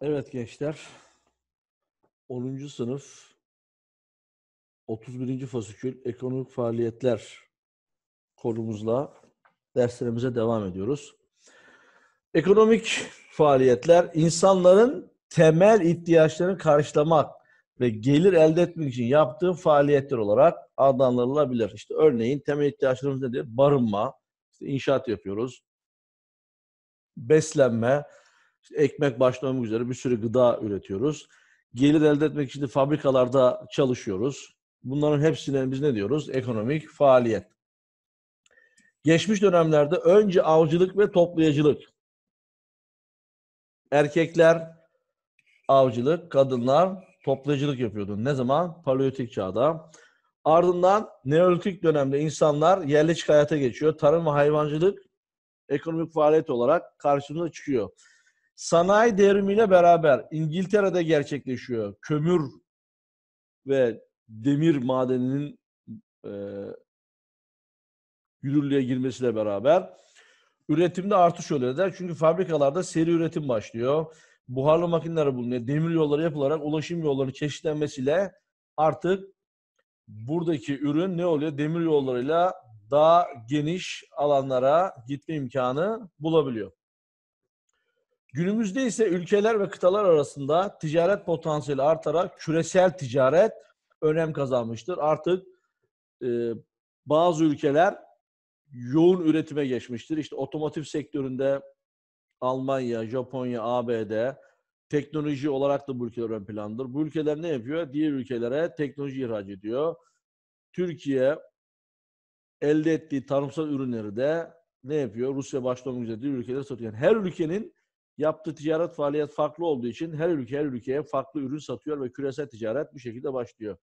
Evet gençler. 10. sınıf 31. fasikül ekonomik faaliyetler konumuzla derslerimize devam ediyoruz. Ekonomik faaliyetler insanların temel ihtiyaçlarını karşılamak ve gelir elde etmek için yaptığı faaliyetler olarak adlandırılabilir. İşte örneğin temel ihtiyaçlarımız nedir? Barınma, işte inşaat yapıyoruz, beslenme, ekmek başta olmak üzere bir sürü gıda üretiyoruz. Gelir elde etmek için de fabrikalarda çalışıyoruz. Bunların hepsine biz ne diyoruz? Ekonomik faaliyet. Geçmiş dönemlerde önce avcılık ve toplayıcılık. Erkekler avcılık, kadınlar toplayıcılık yapıyordu. Ne zaman? Paleolitik çağda. Ardından Neolitik dönemde insanlar yerleşik hayata geçiyor. Tarım ve hayvancılık ekonomik faaliyet olarak karşımıza çıkıyor. Sanayi devrimiyle beraber İngiltere'de gerçekleşiyor. Kömür ve demir madeninin e, yürürlüğe girmesiyle beraber üretimde artış oluyor. Çünkü fabrikalarda seri üretim başlıyor. Buharlı makineler bulunuyor. Demir yolları yapılarak ulaşım yolları çeşitlenmesiyle artık buradaki ürün ne oluyor? Demir yollarıyla daha geniş alanlara gitme imkanı bulabiliyor. Günümüzde ise ülkeler ve kıtalar arasında ticaret potansiyeli artarak küresel ticaret önem kazanmıştır. Artık e, bazı ülkeler yoğun üretime geçmiştir. İşte otomotiv sektöründe Almanya, Japonya, ABD teknoloji olarak da bu ülkeler ön plandır. Bu ülkeler ne yapıyor? Diğer ülkelere teknoloji ihraç ediyor. Türkiye elde ettiği tarımsal ürünleri de ne yapıyor? Rusya başta olmak üzere diğer ülkelere satıyor. Yani her ülkenin yaptığı ticaret faaliyet farklı olduğu için her ülke her ülkeye farklı ürün satıyor ve küresel ticaret bu şekilde başlıyor.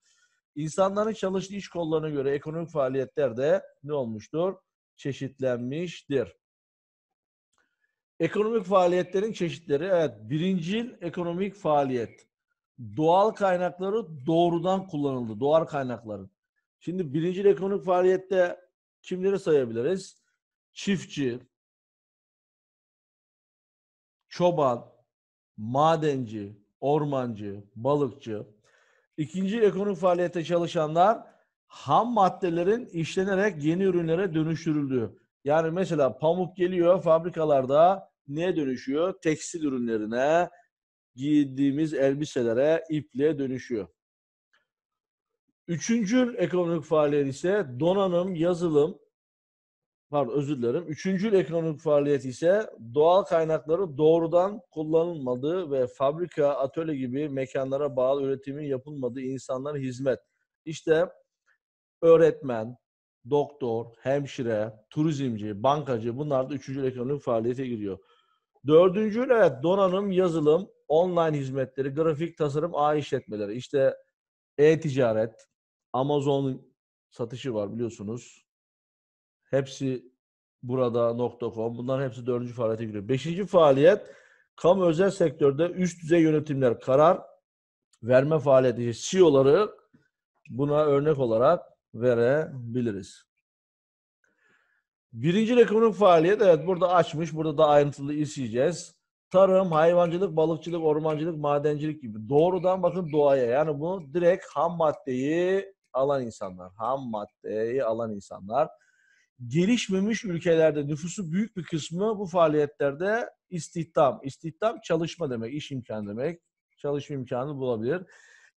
İnsanların çalıştığı iş kollarına göre ekonomik faaliyetler de ne olmuştur? Çeşitlenmiştir. Ekonomik faaliyetlerin çeşitleri, evet birincil ekonomik faaliyet. Doğal kaynakları doğrudan kullanıldı, doğal kaynakların. Şimdi birincil ekonomik faaliyette kimleri sayabiliriz? Çiftçi, çoban, madenci, ormancı, balıkçı. İkinci ekonomik faaliyette çalışanlar ham maddelerin işlenerek yeni ürünlere dönüştürüldüğü. Yani mesela pamuk geliyor fabrikalarda neye dönüşüyor? Tekstil ürünlerine, giydiğimiz elbiselere, ipliğe dönüşüyor. Üçüncü ekonomik faaliyet ise donanım, yazılım, pardon özür dilerim. Üçüncü ekonomik faaliyet ise doğal kaynakları doğrudan kullanılmadığı ve fabrika, atölye gibi mekanlara bağlı üretimin yapılmadığı insanlara hizmet. İşte öğretmen, doktor, hemşire, turizmci, bankacı bunlar da üçüncü ekonomik faaliyete giriyor. Dördüncü evet donanım, yazılım, online hizmetleri, grafik tasarım, ağ işletmeleri. İşte e-ticaret, Amazon satışı var biliyorsunuz. Hepsi burada .com. Bunların hepsi dördüncü faaliyete giriyor. Beşinci faaliyet kamu özel sektörde üst düzey yönetimler karar verme faaliyeti. CEO'ları buna örnek olarak verebiliriz. Birinci ekonomik faaliyet evet burada açmış. Burada da ayrıntılı izleyeceğiz. Tarım, hayvancılık, balıkçılık, ormancılık, madencilik gibi. Doğrudan bakın doğaya. Yani bu direkt ham maddeyi alan insanlar. Ham maddeyi alan insanlar gelişmemiş ülkelerde nüfusu büyük bir kısmı bu faaliyetlerde istihdam. İstihdam çalışma demek, iş imkanı demek. Çalışma imkanı bulabilir.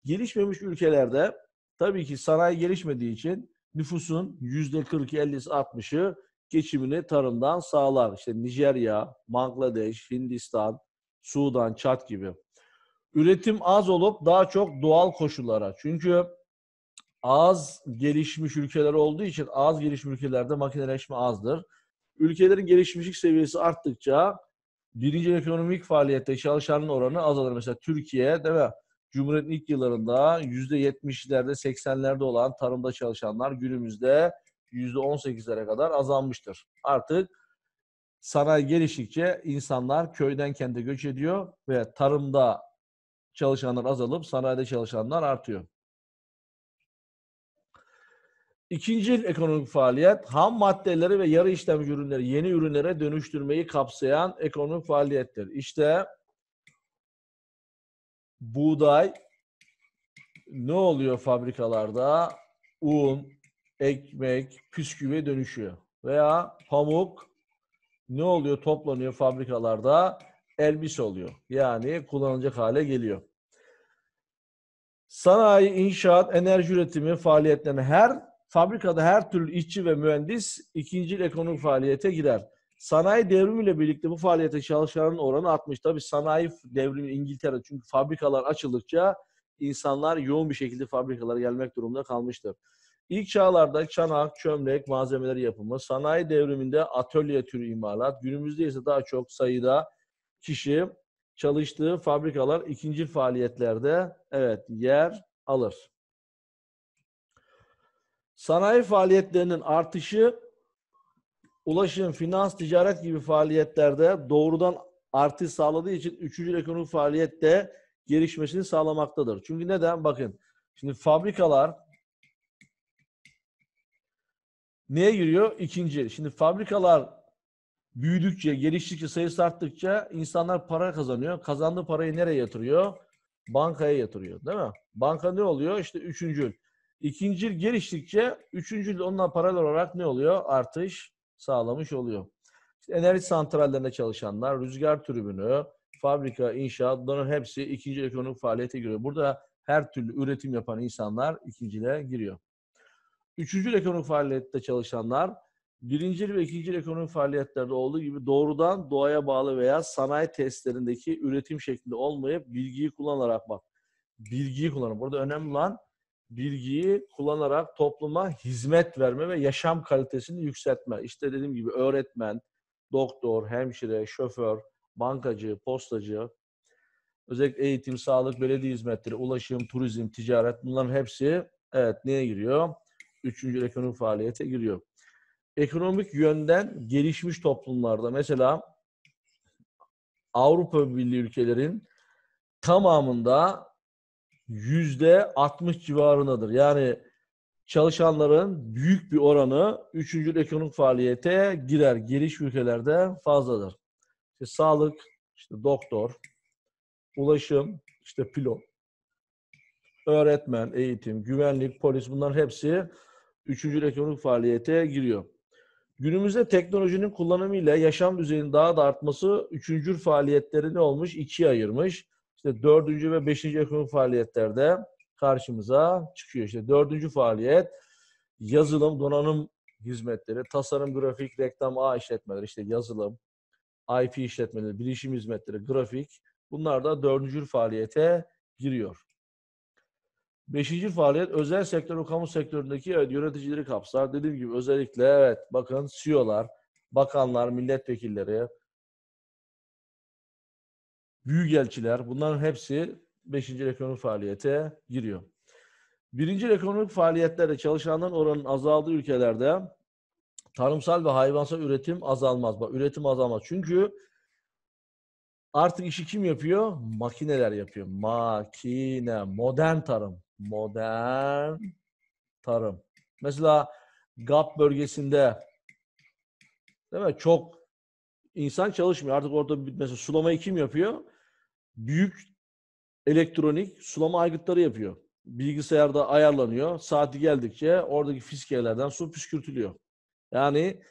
Gelişmemiş ülkelerde tabii ki sanayi gelişmediği için nüfusun yüzde 40'ı, 50'si, 60'ı geçimini tarımdan sağlar. İşte Nijerya, Bangladeş, Hindistan, Sudan, Çat gibi. Üretim az olup daha çok doğal koşullara. Çünkü az gelişmiş ülkeler olduğu için az gelişmiş ülkelerde makineleşme azdır. Ülkelerin gelişmişlik seviyesi arttıkça birinci ekonomik faaliyette çalışanın oranı azalır. Mesela Türkiye değil mi? Cumhuriyet'in ilk yıllarında %70'lerde 80'lerde olan tarımda çalışanlar günümüzde %18'lere kadar azalmıştır. Artık sanayi geliştikçe insanlar köyden kente göç ediyor ve tarımda çalışanlar azalıp sanayide çalışanlar artıyor. İkinci ekonomik faaliyet ham maddeleri ve yarı işlemci ürünleri yeni ürünlere dönüştürmeyi kapsayan ekonomik faaliyettir. İşte buğday ne oluyor fabrikalarda? Un, ekmek, püsküve dönüşüyor. Veya pamuk ne oluyor? Toplanıyor fabrikalarda elbise oluyor. Yani kullanılacak hale geliyor. Sanayi, inşaat, enerji üretimi faaliyetlerine her fabrikada her türlü işçi ve mühendis ikinci ekonomik faaliyete girer. Sanayi devrimiyle birlikte bu faaliyete çalışanların oranı artmış. Tabii sanayi devrimi İngiltere çünkü fabrikalar açıldıkça insanlar yoğun bir şekilde fabrikalara gelmek durumunda kalmıştır. İlk çağlarda çanak, çömlek malzemeleri yapımı, sanayi devriminde atölye türü imalat, günümüzde ise daha çok sayıda kişi çalıştığı fabrikalar ikinci faaliyetlerde evet yer alır. Sanayi faaliyetlerinin artışı ulaşım, finans, ticaret gibi faaliyetlerde doğrudan artış sağladığı için üçüncü ekonomik faaliyette gelişmesini sağlamaktadır. Çünkü neden? Bakın şimdi fabrikalar neye giriyor? İkinci. Şimdi fabrikalar büyüdükçe, geliştikçe, sayısı arttıkça insanlar para kazanıyor. Kazandığı parayı nereye yatırıyor? Bankaya yatırıyor. Değil mi? Banka ne oluyor? İşte üçüncül. İkincil geliştikçe üçüncül ondan paralel olarak ne oluyor? Artış sağlamış oluyor. İşte enerji santrallerinde çalışanlar, rüzgar türbünü, fabrika, inşaat bunların hepsi ikinci ekonomik faaliyete giriyor. Burada her türlü üretim yapan insanlar ikincile giriyor. Üçüncü ekonomik faaliyette çalışanlar birinci ve ikinci ekonomik faaliyetlerde olduğu gibi doğrudan doğaya bağlı veya sanayi testlerindeki üretim şeklinde olmayıp bilgiyi kullanarak bak. Bilgiyi kullanarak. Burada önemli olan bilgiyi kullanarak topluma hizmet verme ve yaşam kalitesini yükseltme. İşte dediğim gibi öğretmen, doktor, hemşire, şoför, bankacı, postacı, özellikle eğitim, sağlık, belediye hizmetleri, ulaşım, turizm, ticaret bunların hepsi evet neye giriyor? Üçüncü ekonomik faaliyete giriyor. Ekonomik yönden gelişmiş toplumlarda mesela Avrupa Birliği ülkelerin tamamında yüzde 60 civarındadır. Yani çalışanların büyük bir oranı üçüncü ekonomik faaliyete girer. Geliş ülkelerde fazladır. İşte sağlık, işte doktor, ulaşım, işte pilot, öğretmen, eğitim, güvenlik, polis bunların hepsi üçüncü ekonomik faaliyete giriyor. Günümüzde teknolojinin kullanımıyla yaşam düzeyinin daha da artması üçüncü faaliyetleri ne olmuş? İkiye ayırmış. İşte dördüncü ve beşinci ekonomik faaliyetlerde karşımıza çıkıyor. İşte dördüncü faaliyet yazılım, donanım hizmetleri, tasarım, grafik, reklam, ağ işletmeleri, işte yazılım, IP işletmeleri, bilişim hizmetleri, grafik bunlar da dördüncü faaliyete giriyor. Beşinci faaliyet özel sektör ve kamu sektöründeki evet, yöneticileri kapsar. Dediğim gibi özellikle evet bakın CEO'lar, bakanlar, milletvekilleri, büyükelçiler bunların hepsi beşinci ekonomik faaliyete giriyor. Birinci ekonomik faaliyetlerde çalışanların oranının azaldığı ülkelerde tarımsal ve hayvansal üretim azalmaz. Bak üretim azalmaz. Çünkü artık işi kim yapıyor? Makineler yapıyor. Makine, modern tarım. Modern tarım. Mesela GAP bölgesinde değil mi? Çok insan çalışmıyor. Artık orada mesela sulamayı kim yapıyor? Büyük elektronik sulama aygıtları yapıyor. Bilgisayarda ayarlanıyor. Saati geldikçe oradaki fiskelerden su püskürtülüyor. Yani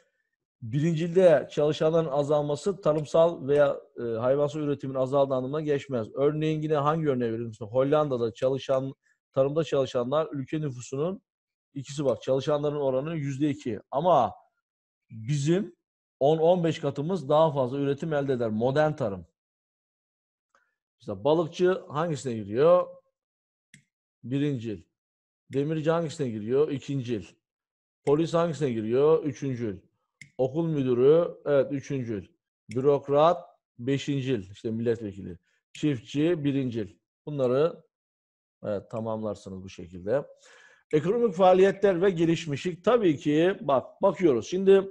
birincilde çalışanların azalması tarımsal veya e, hayvansal üretimin azaldığı anlamına geçmez. Örneğin yine hangi örneği? Mesela Hollanda'da çalışan tarımda çalışanlar ülke nüfusunun ikisi bak çalışanların oranı yüzde iki. Ama bizim 10-15 katımız daha fazla üretim elde eder. Modern tarım. Mesela balıkçı hangisine giriyor? Birincil. Demirci hangisine giriyor? İkincil. Polis hangisine giriyor? Üçüncül. Okul müdürü evet üçüncül. Bürokrat beşincil. işte milletvekili. Çiftçi birincil. Bunları evet, tamamlarsınız bu şekilde. Ekonomik faaliyetler ve gelişmişlik tabii ki bak bakıyoruz. Şimdi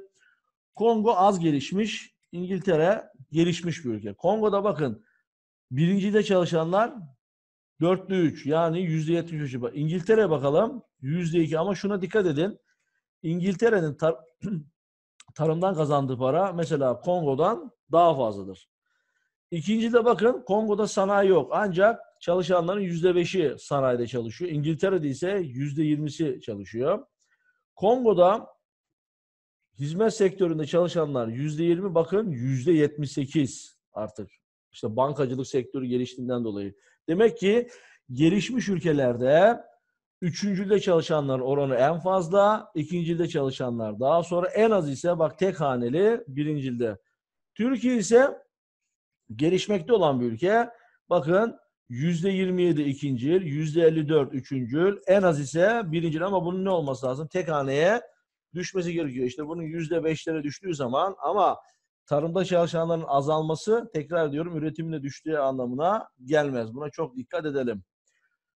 Kongo az gelişmiş, İngiltere gelişmiş bir ülke. Kongo'da bakın birincide çalışanlar dörtlü üç yani yüzde yetmiş üç. İngiltere'ye bakalım yüzde iki ama şuna dikkat edin. İngiltere'nin tar tarımdan kazandığı para mesela Kongo'dan daha fazladır. İkincide bakın Kongo'da sanayi yok. Ancak çalışanların yüzde beşi sanayide çalışıyor. İngiltere'de ise yüzde yirmisi çalışıyor. Kongo'da hizmet sektöründe çalışanlar yüzde yirmi bakın yüzde yetmiş sekiz artık. İşte bankacılık sektörü geliştiğinden dolayı. Demek ki gelişmiş ülkelerde üçüncüde çalışanların oranı en fazla, ikincilde çalışanlar daha sonra en az ise bak tek haneli birincilde. Türkiye ise gelişmekte olan bir ülke. Bakın %27 ikinci yıl, %54 üçüncü yıl, en az ise birinci yıl ama bunun ne olması lazım? Tek haneye düşmesi gerekiyor. İşte bunun %5'lere düştüğü zaman ama tarımda çalışanların azalması tekrar diyorum üretimin düştüğü anlamına gelmez. Buna çok dikkat edelim.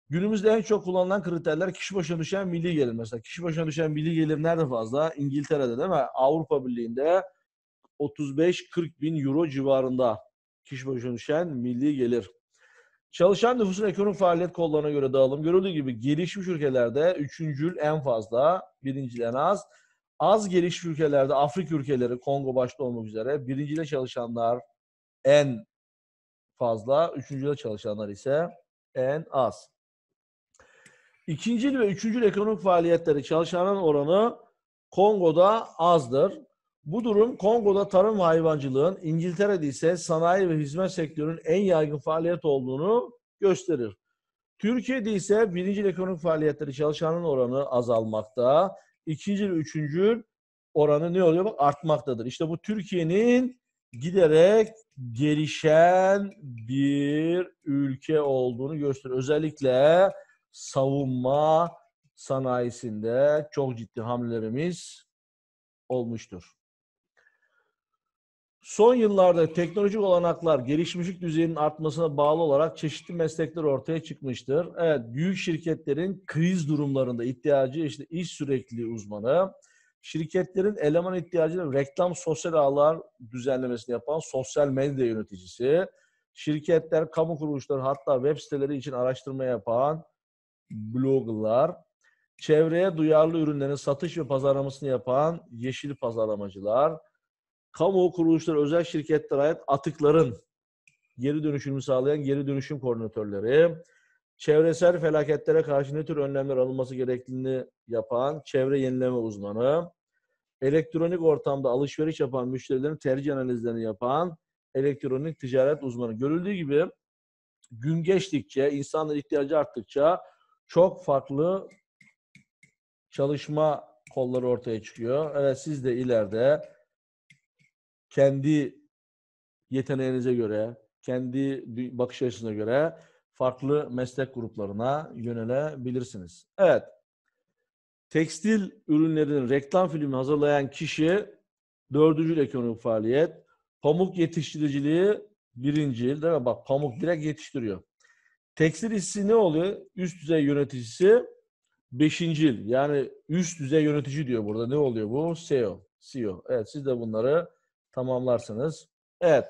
Günümüzde en çok kullanılan kriterler kişi başına düşen milli gelir. Mesela kişi başına düşen milli gelir nerede fazla? İngiltere'de değil mi? Avrupa Birliği'nde 35-40 bin euro civarında kişi başına düşen milli gelir. Çalışan nüfusun ekonomik faaliyet kollarına göre dağılım. Görüldüğü gibi gelişmiş ülkelerde üçüncül en fazla, birincil en az. Az gelişmiş ülkelerde Afrika ülkeleri, Kongo başta olmak üzere birincide çalışanlar en fazla, üçüncüde çalışanlar ise en az. İkincil ve üçüncül ekonomik faaliyetleri çalışanların oranı Kongo'da azdır. Bu durum Kongo'da tarım ve hayvancılığın, İngiltere'de ise sanayi ve hizmet sektörünün en yaygın faaliyet olduğunu gösterir. Türkiye'de ise birinci ekonomik faaliyetleri çalışanın oranı azalmakta. İkinci ve üçüncü oranı ne oluyor? Bak artmaktadır. İşte bu Türkiye'nin giderek gelişen bir ülke olduğunu gösteriyor. Özellikle savunma sanayisinde çok ciddi hamlelerimiz olmuştur. Son yıllarda teknolojik olanaklar gelişmişlik düzeyinin artmasına bağlı olarak çeşitli meslekler ortaya çıkmıştır. Evet, büyük şirketlerin kriz durumlarında ihtiyacı işte iş sürekliliği uzmanı, şirketlerin eleman ihtiyacını reklam sosyal ağlar düzenlemesini yapan sosyal medya yöneticisi, şirketler, kamu kuruluşları hatta web siteleri için araştırma yapan bloggerlar, çevreye duyarlı ürünlerin satış ve pazarlamasını yapan yeşil pazarlamacılar, kamu kuruluşları, özel şirketlere ait atıkların geri dönüşümünü sağlayan geri dönüşüm koordinatörleri, çevresel felaketlere karşı ne tür önlemler alınması gerektiğini yapan çevre yenileme uzmanı, elektronik ortamda alışveriş yapan müşterilerin tercih analizlerini yapan elektronik ticaret uzmanı. Görüldüğü gibi gün geçtikçe, insanların ihtiyacı arttıkça çok farklı çalışma kolları ortaya çıkıyor. Evet siz de ileride kendi yeteneğinize göre, kendi bakış açısına göre farklı meslek gruplarına yönelebilirsiniz. Evet. Tekstil ürünlerinin reklam filmi hazırlayan kişi dördüncü ekonomik faaliyet. Pamuk yetiştiriciliği birinci değil mi? Bak pamuk direkt yetiştiriyor. Tekstil işçisi ne oluyor? Üst düzey yöneticisi beşinci. Yani üst düzey yönetici diyor burada. Ne oluyor bu? CEO. CEO. Evet siz de bunları tamamlarsınız. Evet.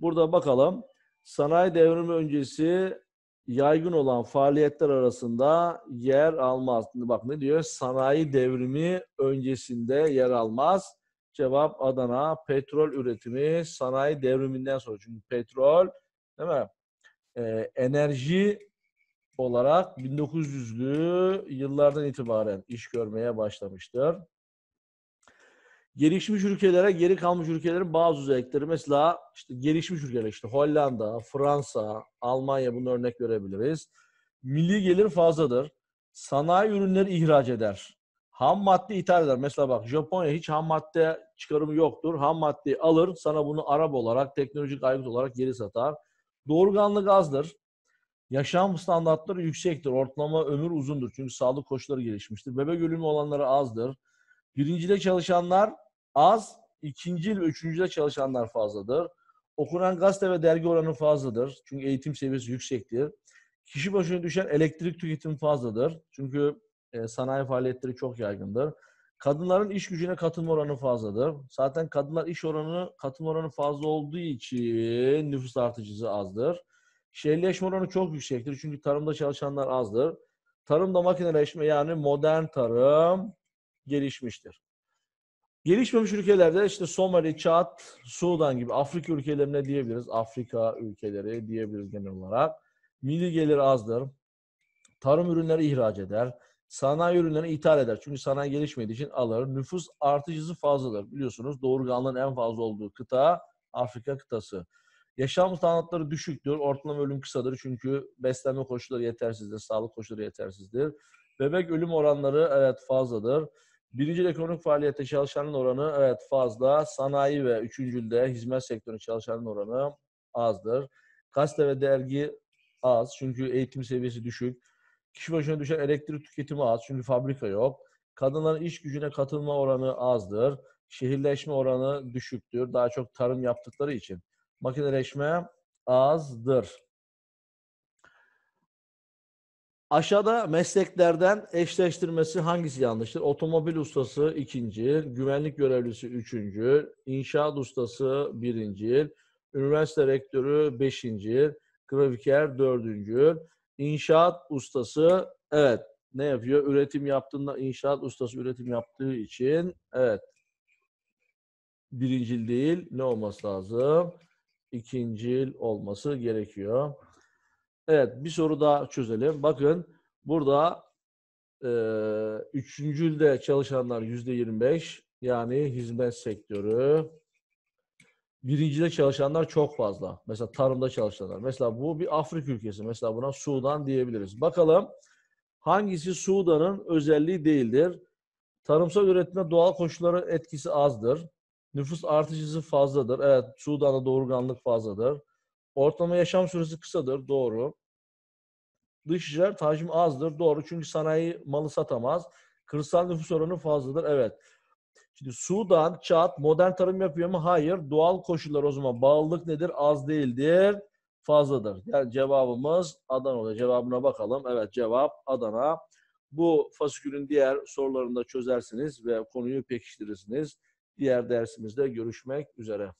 Burada bakalım. Sanayi devrimi öncesi yaygın olan faaliyetler arasında yer almaz. Bak ne diyor? Sanayi devrimi öncesinde yer almaz. Cevap Adana. Petrol üretimi sanayi devriminden sonra. Çünkü petrol değil mi? Ee, enerji olarak 1900'lü yıllardan itibaren iş görmeye başlamıştır gelişmiş ülkelere geri kalmış ülkelerin bazı özellikleri mesela işte gelişmiş ülkeler işte Hollanda, Fransa, Almanya bunu örnek verebiliriz. Milli gelir fazladır. Sanayi ürünleri ihraç eder. Ham madde ithal eder. Mesela bak Japonya hiç ham madde çıkarımı yoktur. Ham maddeyi alır sana bunu Arap olarak, teknolojik aygıt olarak geri satar. Doğurganlı gazdır. Yaşam standartları yüksektir. Ortalama ömür uzundur. Çünkü sağlık koşulları gelişmiştir. Bebek ölümü olanları azdır. Birincide çalışanlar az, ikinci ve üçüncüde çalışanlar fazladır. Okunan gazete ve dergi oranı fazladır. Çünkü eğitim seviyesi yüksektir. Kişi başına düşen elektrik tüketimi fazladır. Çünkü e, sanayi faaliyetleri çok yaygındır. Kadınların iş gücüne katılma oranı fazladır. Zaten kadınlar iş oranı, katılma oranı fazla olduğu için nüfus artıcısı azdır. Şehirleşme oranı çok yüksektir. Çünkü tarımda çalışanlar azdır. Tarımda makineleşme yani modern tarım gelişmiştir. Gelişmemiş ülkelerde işte Somali, Çad, Sudan gibi Afrika ülkelerine diyebiliriz. Afrika ülkeleri diyebiliriz genel olarak. Milli gelir azdır. Tarım ürünleri ihraç eder. Sanayi ürünlerini ithal eder. Çünkü sanayi gelişmediği için alır. Nüfus artışısı fazladır. Biliyorsunuz doğurganlığın en fazla olduğu kıta Afrika kıtası. Yaşam standartları düşüktür. Ortalama ölüm kısadır. Çünkü beslenme koşulları yetersizdir. Sağlık koşulları yetersizdir. Bebek ölüm oranları evet fazladır. Birinci ekonomik faaliyette çalışanın oranı evet fazla. Sanayi ve üçüncülde hizmet sektörü çalışanın oranı azdır. Gazete ve dergi az çünkü eğitim seviyesi düşük. Kişi başına düşen elektrik tüketimi az çünkü fabrika yok. Kadınların iş gücüne katılma oranı azdır. Şehirleşme oranı düşüktür. Daha çok tarım yaptıkları için. Makineleşme azdır. Aşağıda mesleklerden eşleştirmesi hangisi yanlıştır? Otomobil ustası ikinci, güvenlik görevlisi üçüncü, inşaat ustası birinci, üniversite rektörü beşinci, grafiker dördüncü, inşaat ustası evet ne yapıyor? Üretim yaptığında inşaat ustası üretim yaptığı için evet birincil değil ne olması lazım? İkincil olması gerekiyor. Evet bir soru daha çözelim. Bakın burada e, üçüncülde çalışanlar yüzde 25 yani hizmet sektörü. Birincide çalışanlar çok fazla. Mesela tarımda çalışanlar. Mesela bu bir Afrika ülkesi. Mesela buna Sudan diyebiliriz. Bakalım hangisi Sudan'ın özelliği değildir? Tarımsal üretimde doğal koşulların etkisi azdır. Nüfus artışı fazladır. Evet Sudan'da doğurganlık fazladır. Ortalama yaşam süresi kısadır. Doğru. Dış ticaret hacmi azdır. Doğru. Çünkü sanayi malı satamaz. Kırsal nüfus oranı fazladır. Evet. Şimdi Sudan, Çat modern tarım yapıyor mu? Hayır. Doğal koşullar o zaman bağlılık nedir? Az değildir. Fazladır. Yani cevabımız Adana. Cevabına bakalım. Evet cevap Adana. Bu fasikülün diğer sorularını da çözersiniz ve konuyu pekiştirirsiniz. Diğer dersimizde görüşmek üzere.